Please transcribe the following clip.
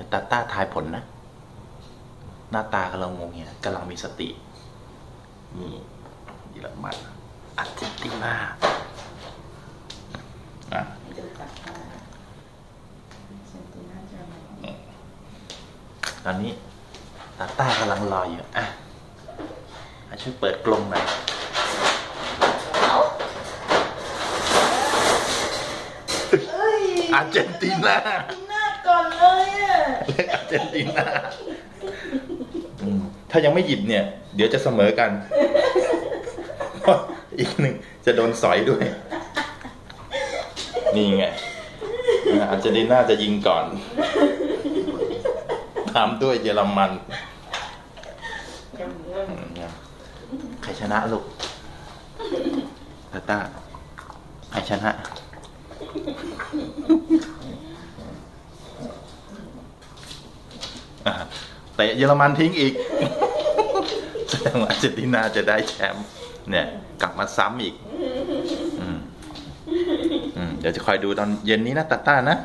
ดี๋ยวตาต้าทายผลนะ หน้าตากำลังงงเงียกำลังมีสตินี่เยอรมันอาร์เจนตินาอะดูก่อนค่ะเซนติน่าเจอไหมตอนนี้ตาต้ากำลังรออยู่อะอะช่วยเปิดกลงหน่อยเอ้ยอาร์เจนตินาหน้าก่อนเลยอะเลือกอาร์ เจนตินาถ้ายังไม่หยิบเนี่ย เดี๋ยวจะเสมอกันเพรอีกหนึ่งจะโดนสอยด้วย นี่ไงอาร์เจนตินาจะยิงก่อนตามด้วยเยอรมันใครชนะลูกตาตาใครชนะ อะเตะเยอรมันทิ้งอีกแสดงว่าอาร์เจนตินาจะได้แชมป์เนี่ย กลับมาซ้ำอีกอืมอืมเดี๋ยวจะคอยดูตอนเย็นนี้นะตาต้านะ